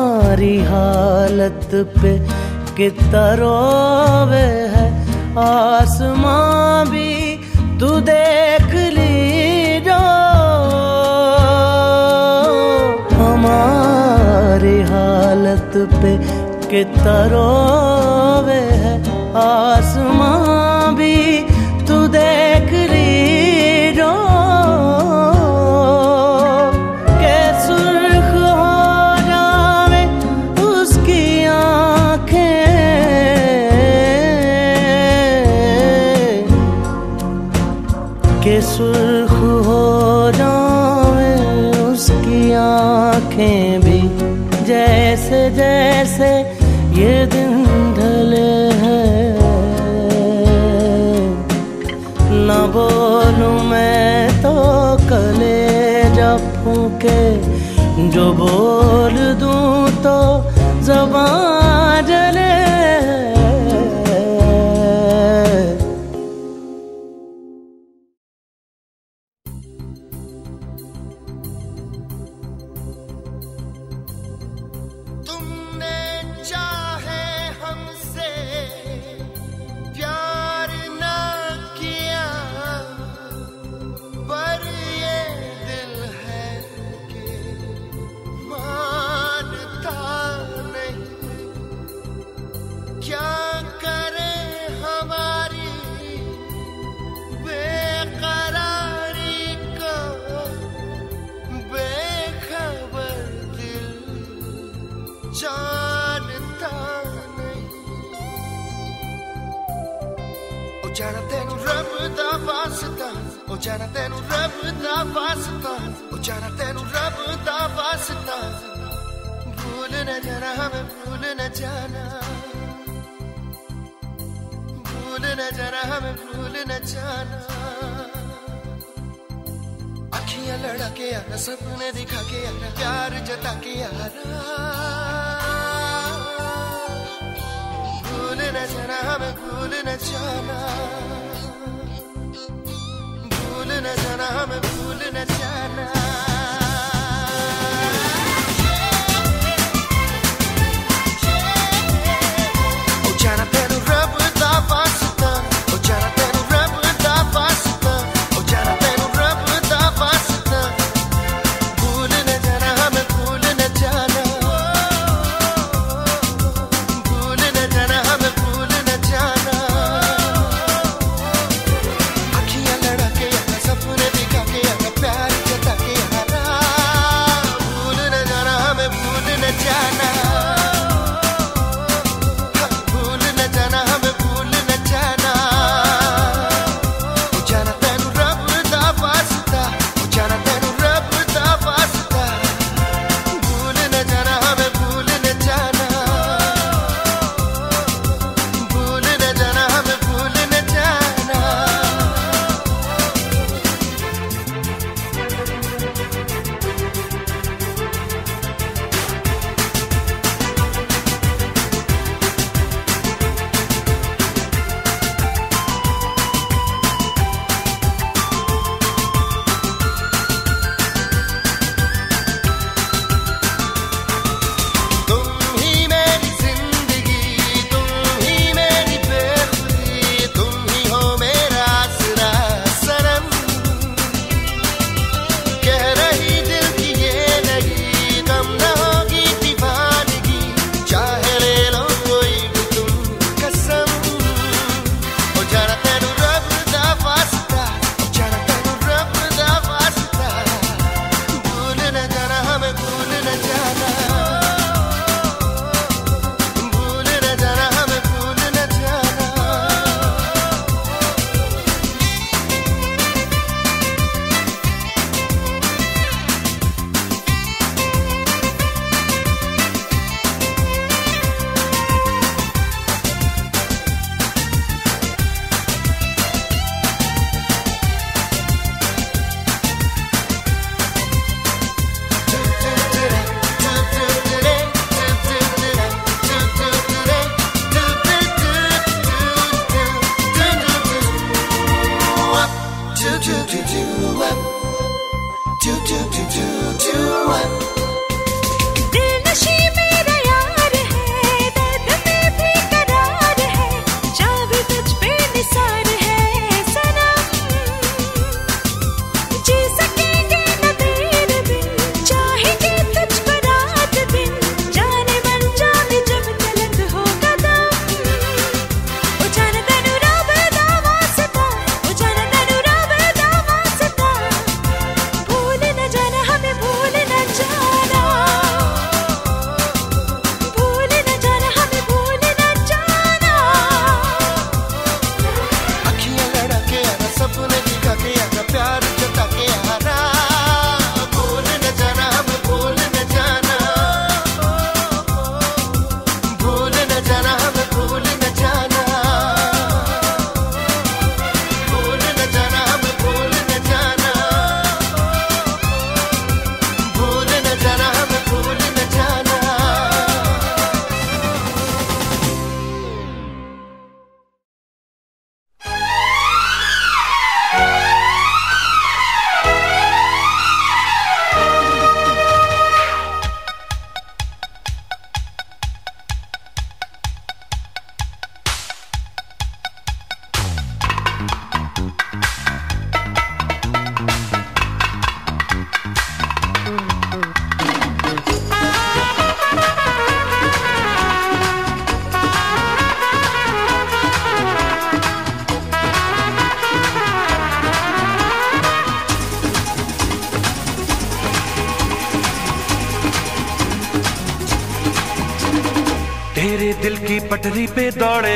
हमारी हालत पे कितना रोवे है। आसमां भी तू देख ली जो हमारी हालत पे कितना रोवे है। आसमां জবা वास्ता उचारा तेरू रब दा वास्ता भूल न जाना हमें भूल न जाना भूल न जाना हमें भूल न जाना अखियाँ लड़ा के आना, सपने दिखा के आना, प्यार जता के आना। भूल न जाना हमें भूल न न जाना हमें भूल न जाना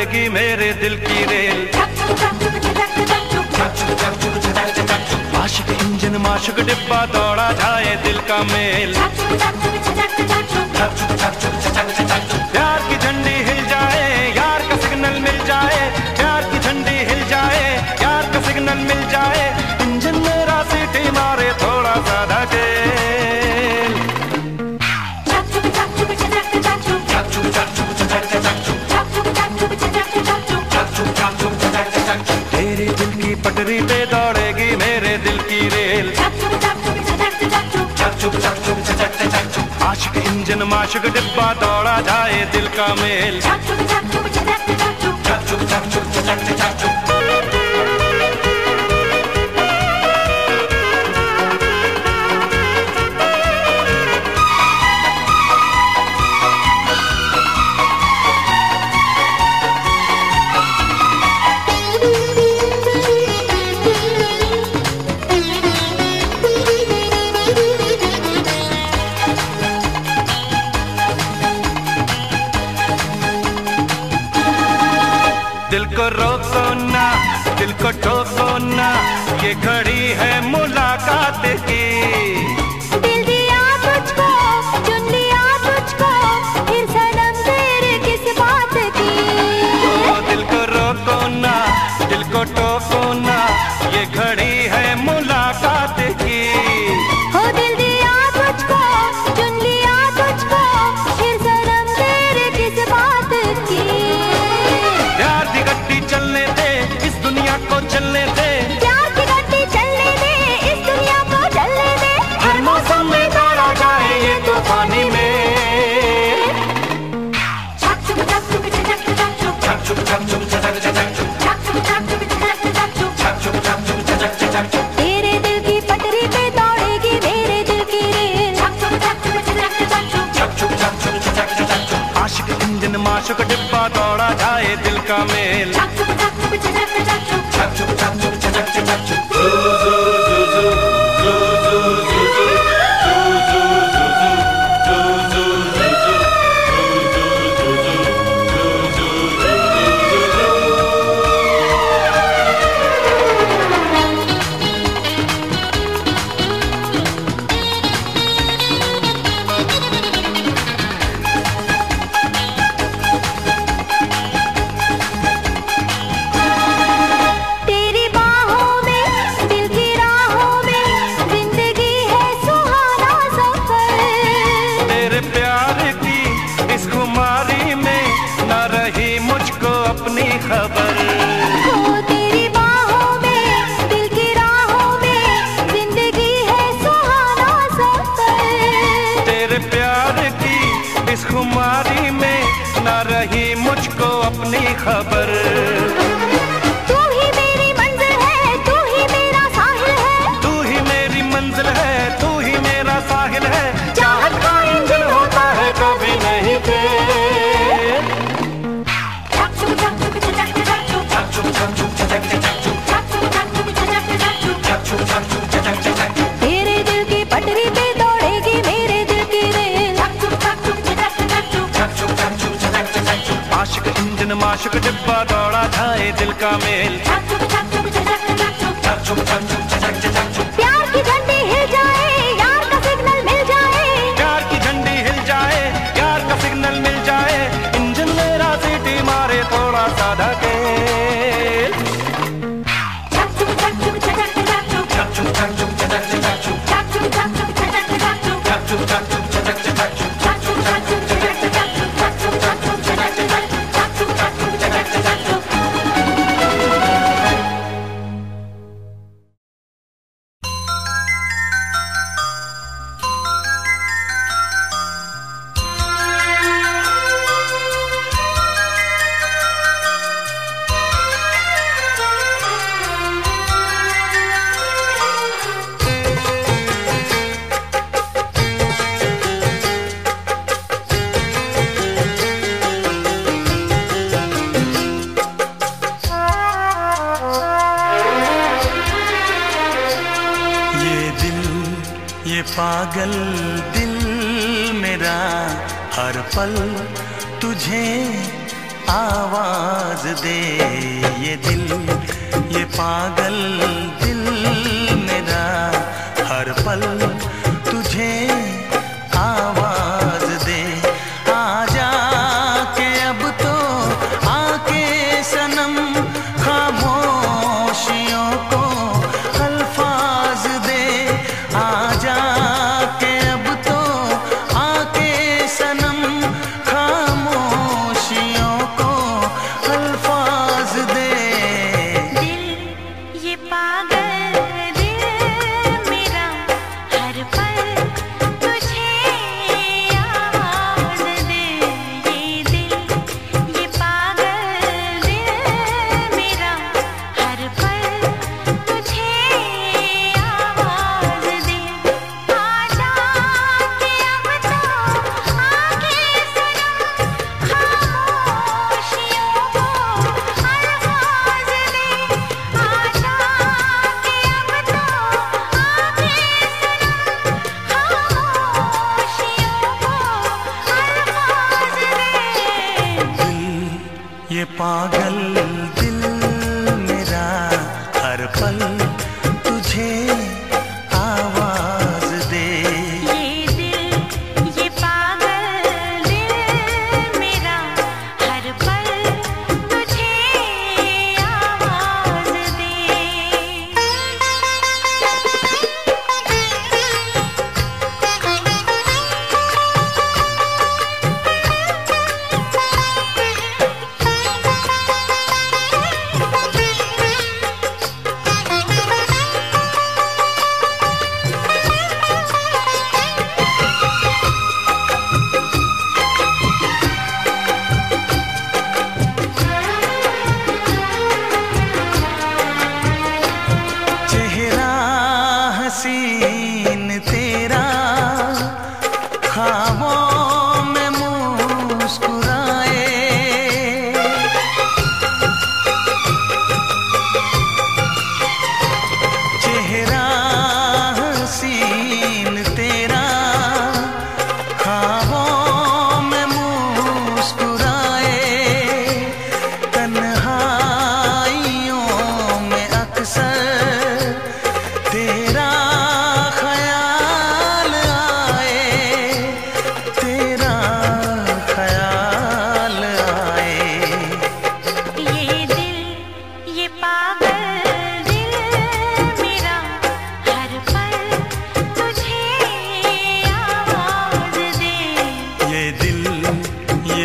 चलेगी मेरे दिल की रेल। आशिक इंजन, माशक डिब्बा, दौड़ा जाए दिल का मेल। प्यार की झंडी हिल इंजन माशुक डिब्बा दौड़ा जाए दिल का मेल चक चुक चक चुक चक चक चक चक चक चक चक चक दौड़ा दौड़ा जाए दिल का मेल छक छक छक छक छक छक छक छक छक छक आशिक इंजन माशिक डिब्बा दौड़ा जाए दिल का मेल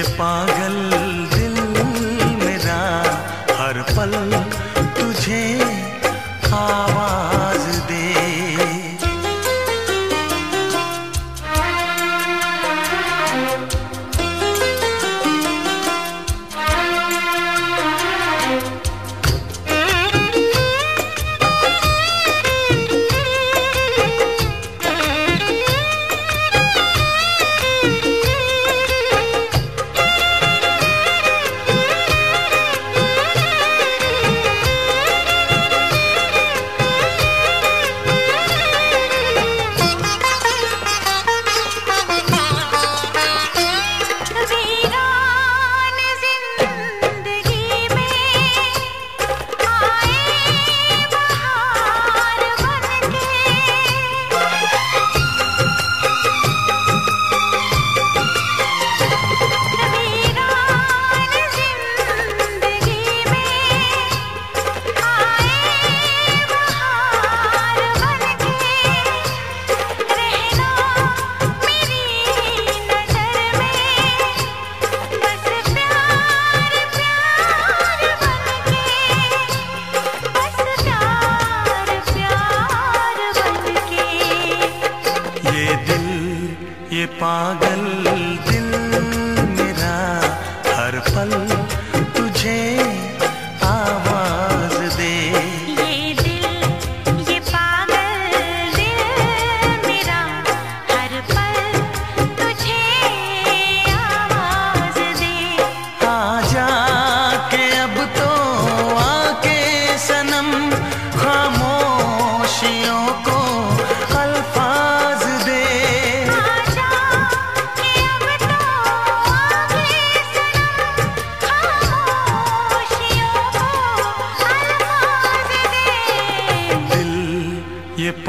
पागल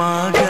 பாட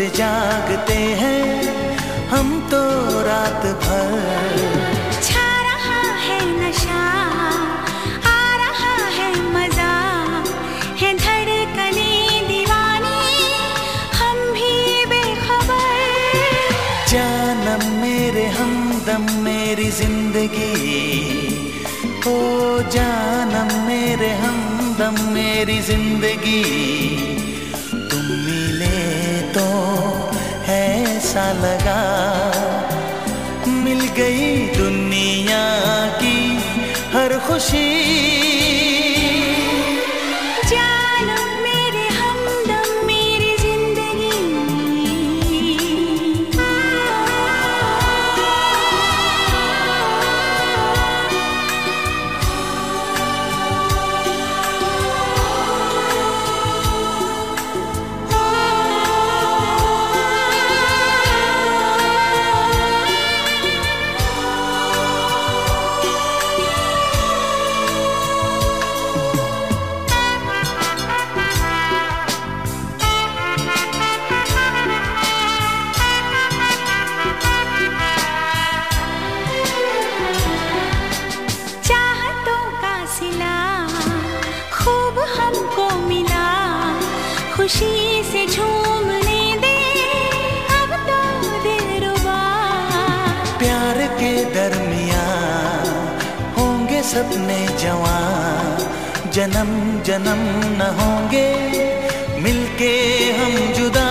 se llama. खुशी से झूमने दे, अब तो दिल रुबा प्यार के दरमिया होंगे सपने जवान। जन्म जन्म न होंगे, मिलके हम जुदा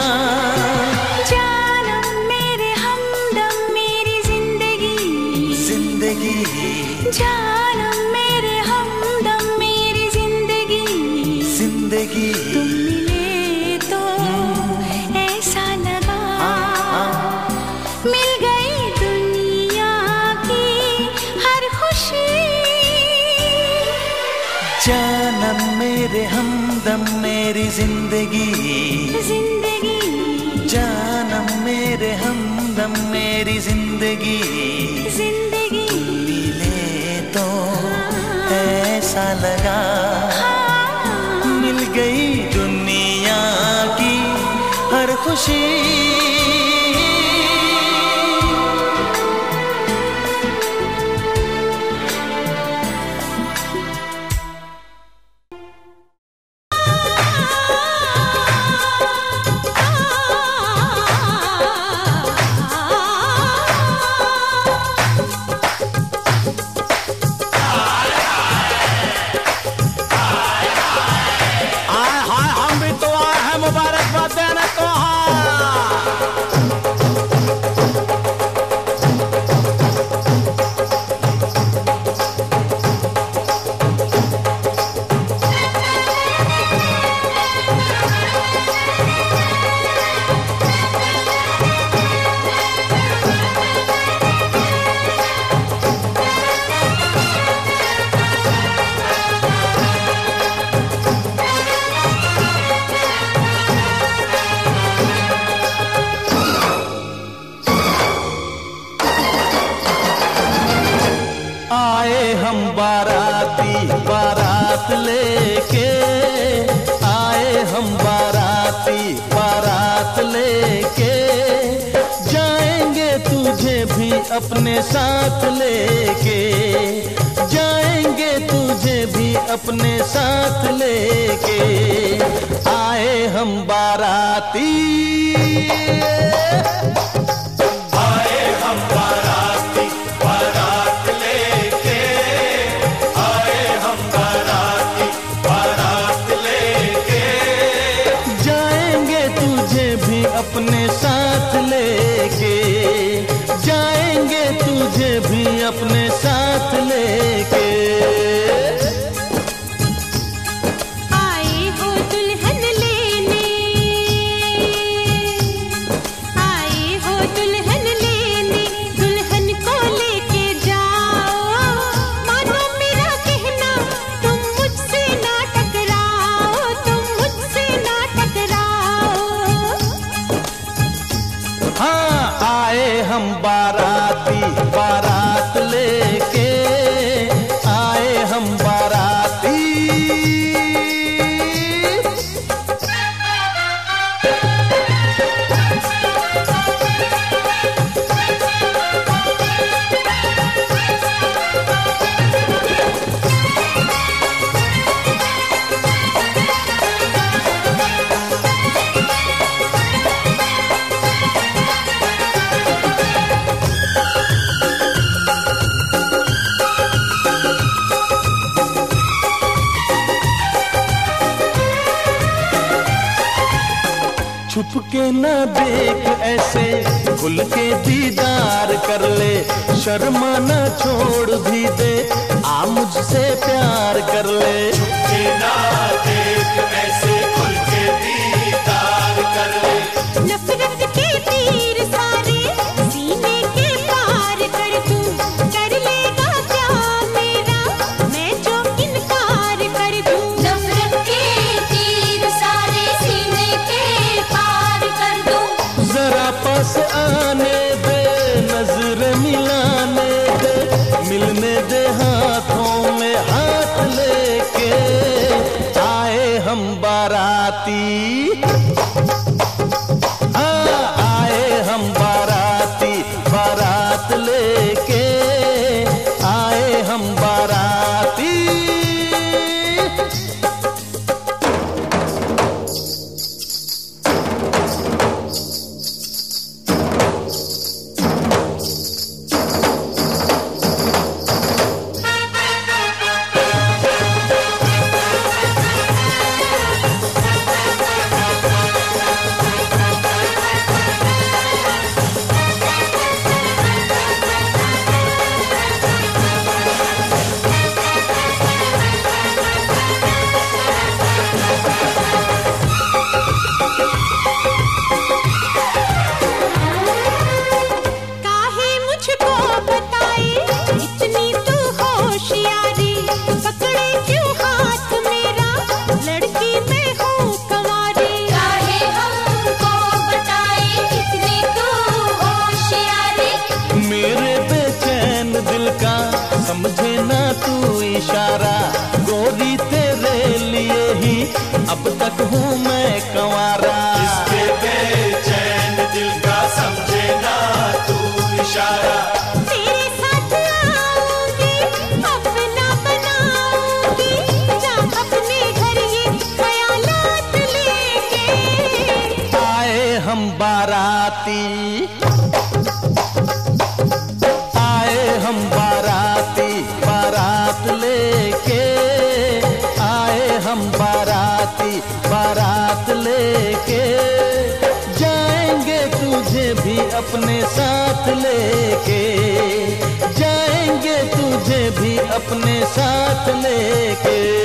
मेरी ज़िंदगी। ज़िंदगी। जानम मेरे हमदम मेरी ज़िंदगी। ज़िंदगी। मिले तो हाँ। ऐसा लगा। हाँ। मिल गई दुनिया की हर खुशी। हम बाराती, बारात लेके आए हम बाराती, बारात लेके। जाएँगे तुझे भी अपने साथ लेके। जाएँगे तुझे भी अपने साथ लेके। आए हम बाराती। आए हम बाराती। खुल के दीदार कर ले शर्मा ना छोड़ भी दे, आ मुझसे प्यार कर ले। बाराती। आए हम बाराती, बारात लेके। आए हम बाराती, बारात लेके। जाएँगे तुझे भी अपने साथ लेके। जाएँगे तुझे भी अपने साथ लेके।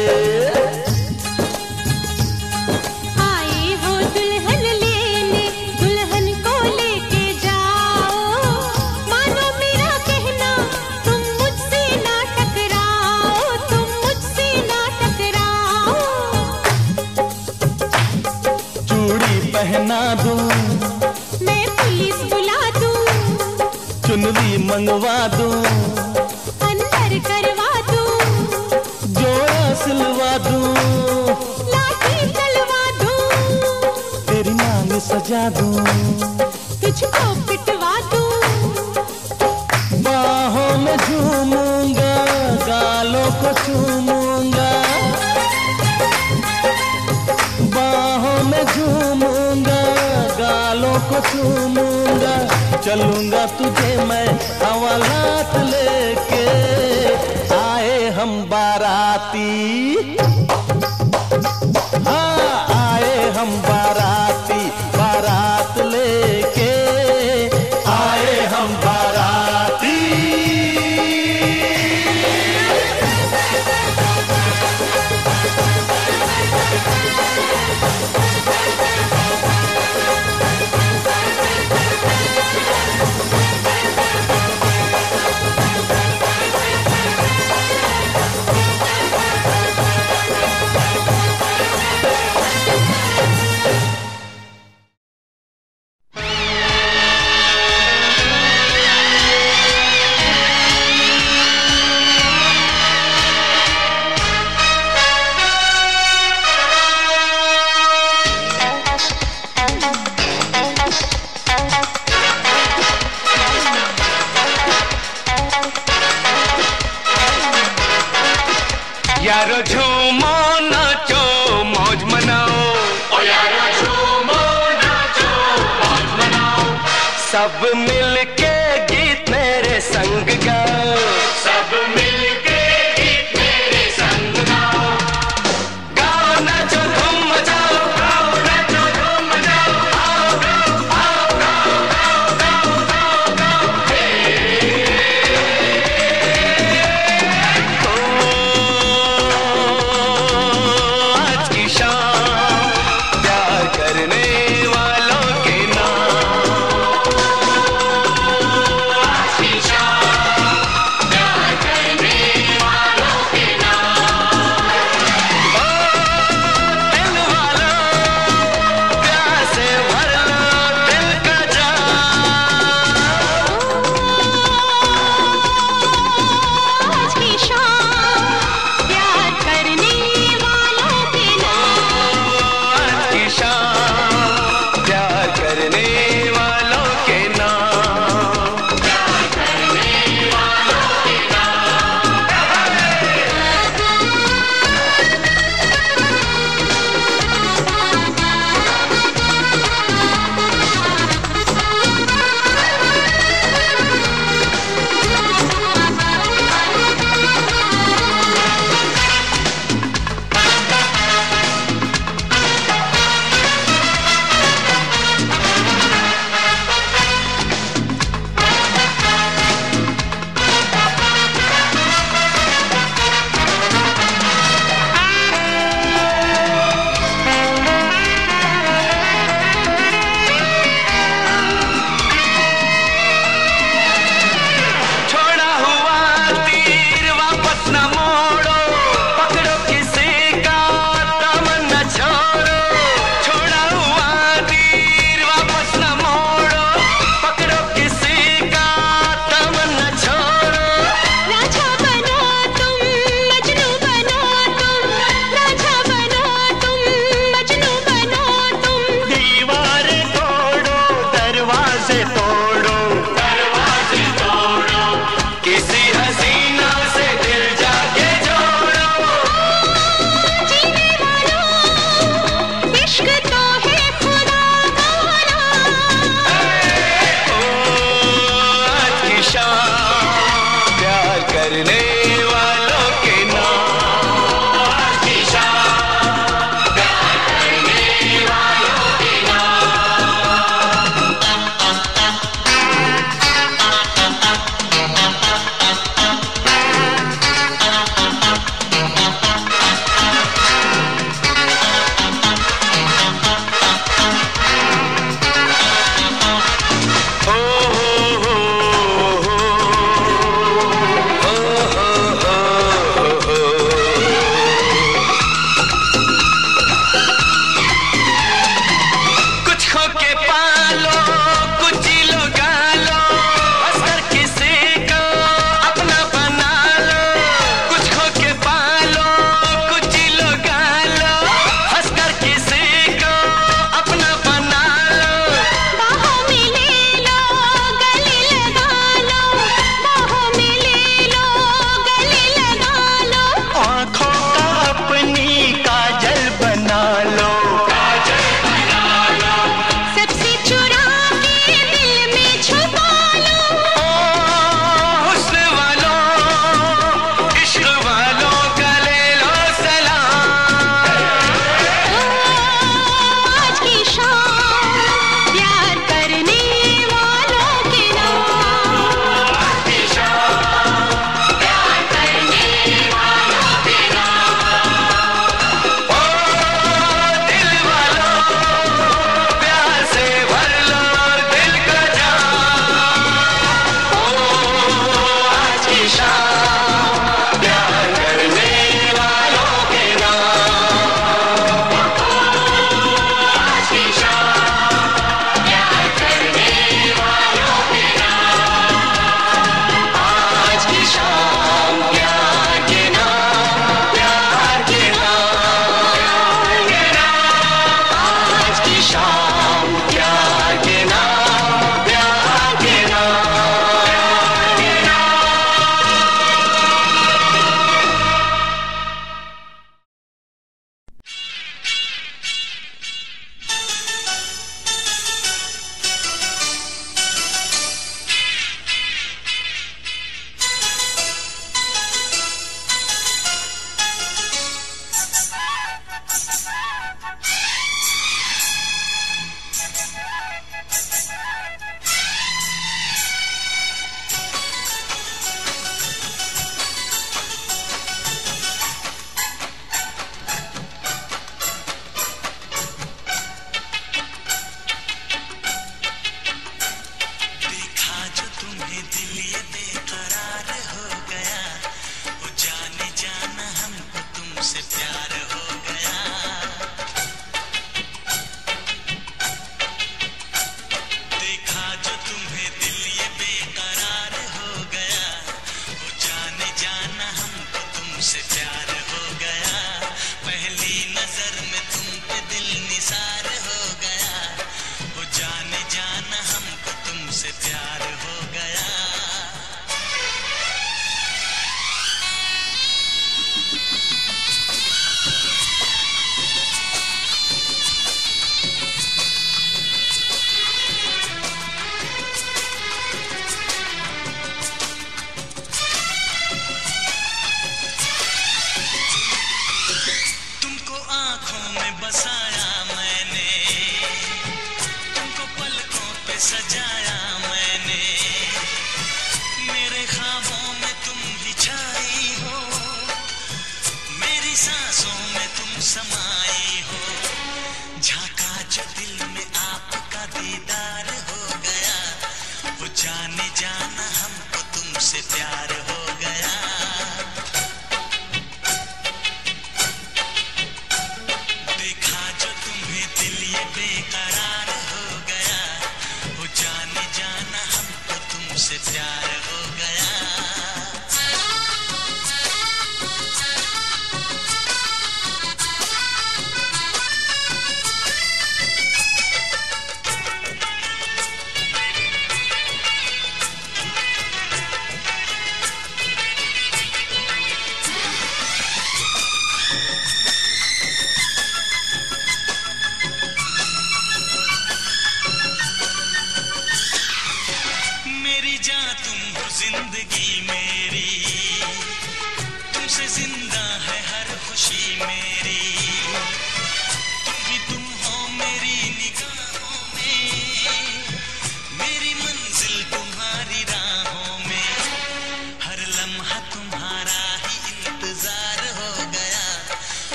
चलूँगा तुझे मैं हवालात लेके। आए हम बाराती। love a million.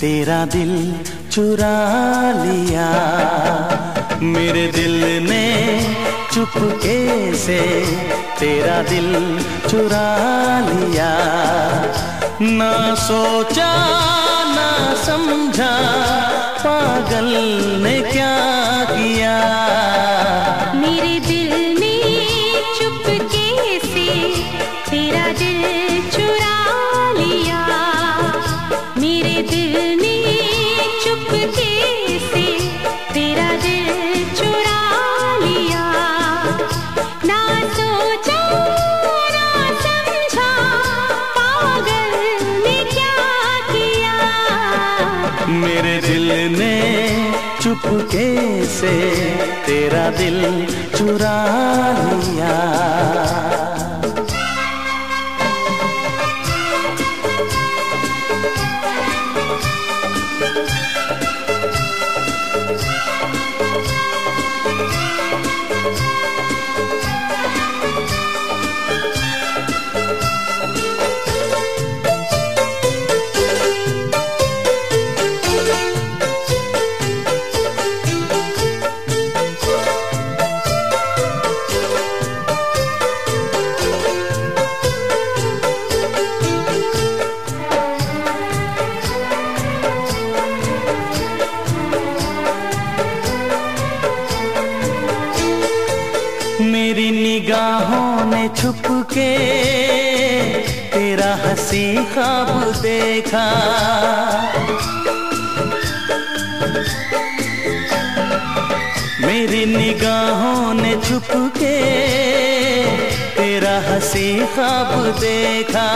तेरा दिल चुरा लिया। मेरे दिल ने चुपके से तेरा दिल चुरा लिया? ना सोचा, ना समझा, पागल ने क्या किया? मेरे दिल मेरा दिल चुरा लिया। निगाहों ने छुप के तेरा हँसी खाब देखा। मेरी निगाहों ने छुप के तेरा हँसी खाब देखा।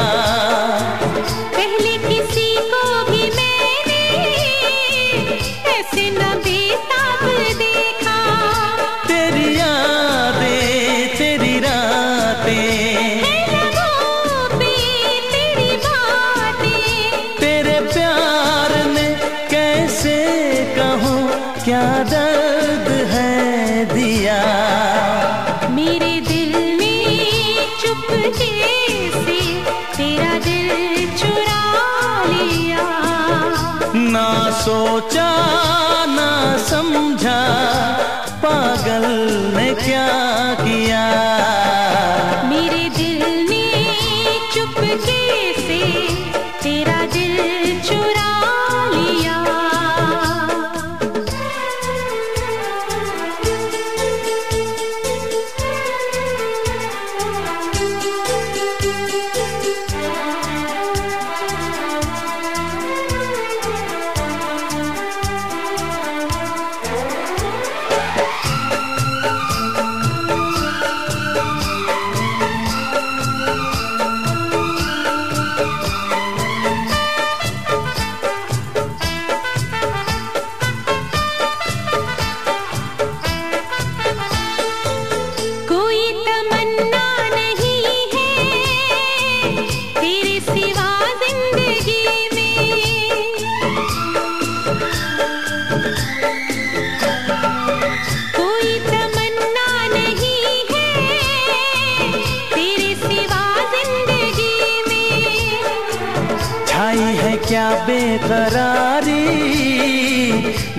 बेकरारी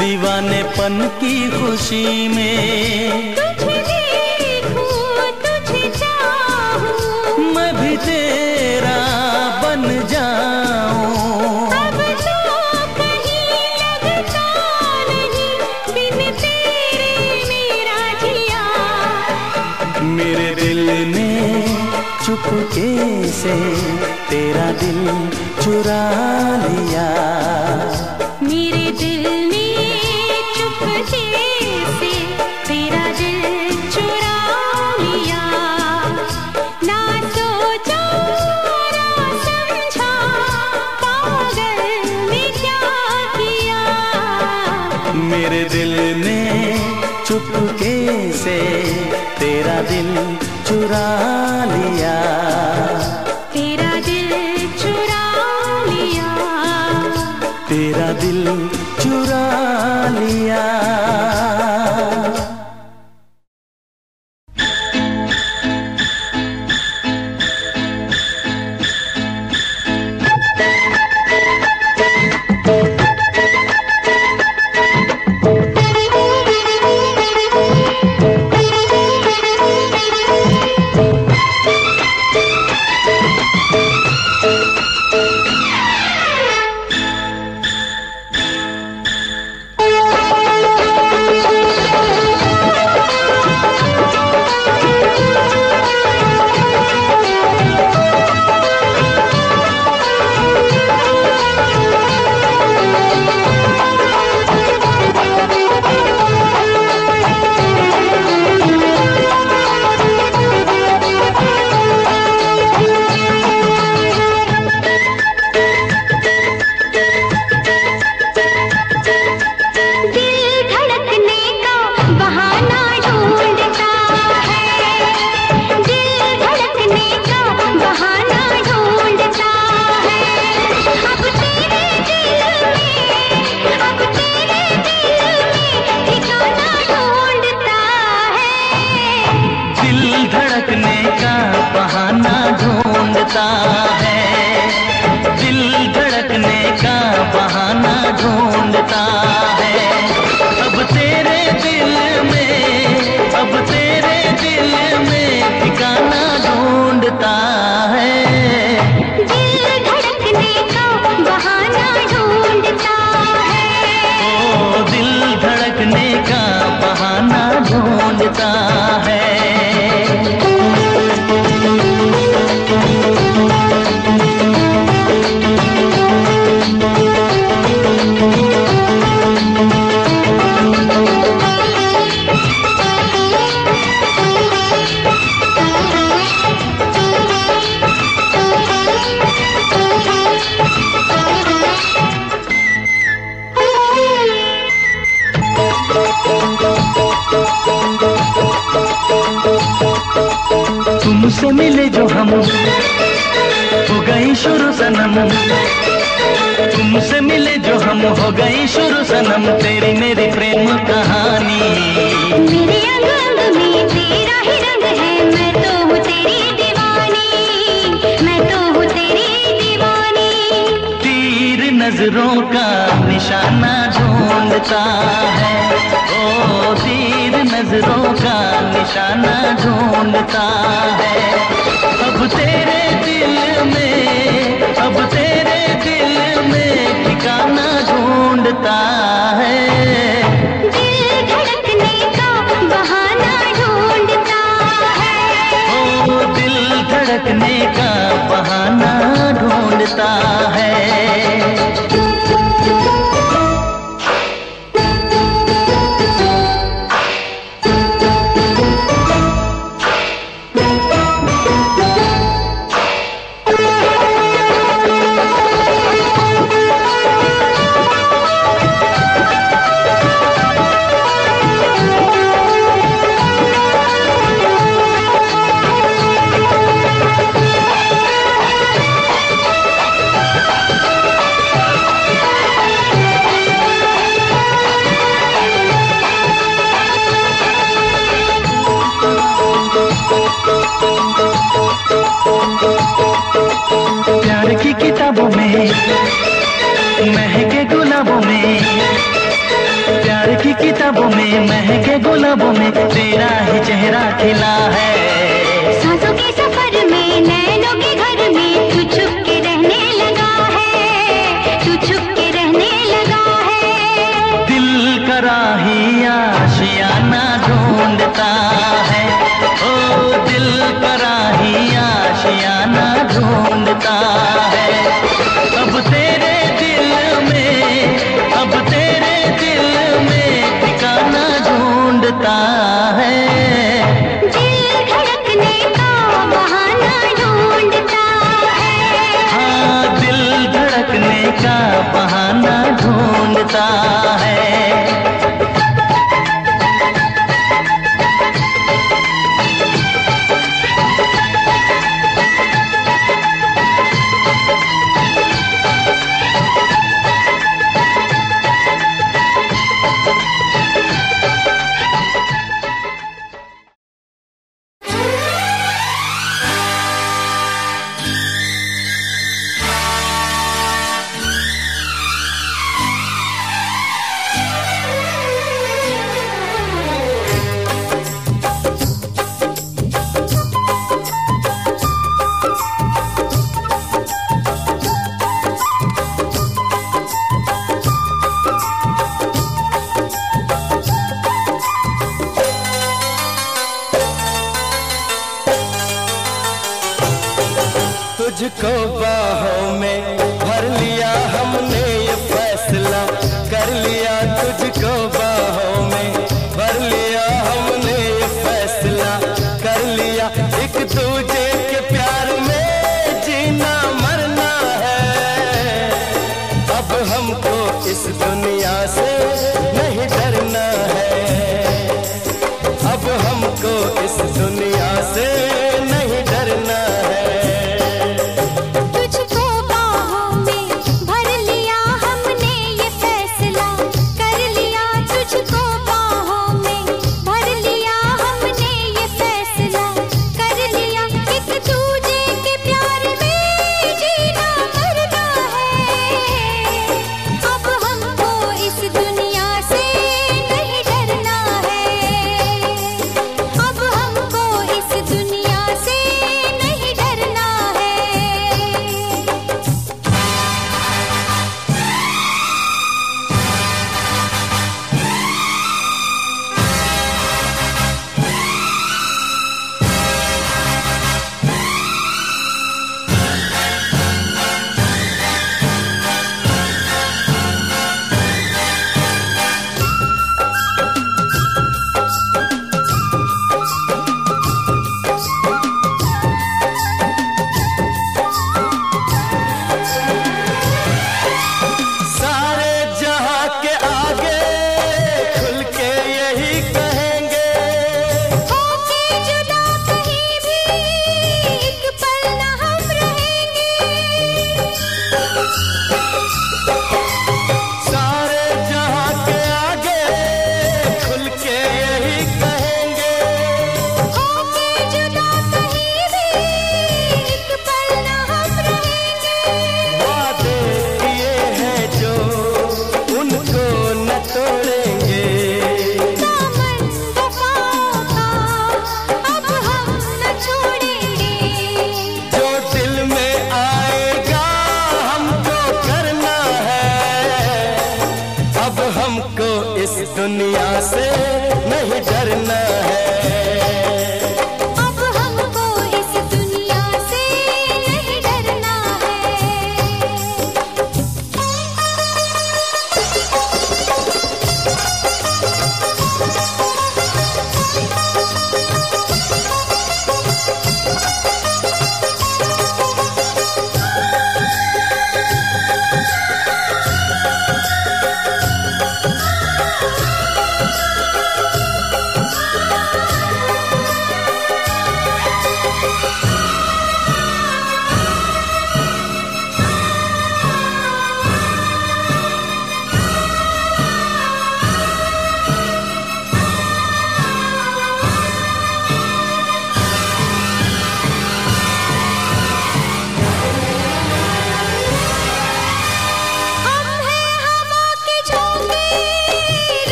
दीवानेपन की खुशी में। चुरा लिया। होता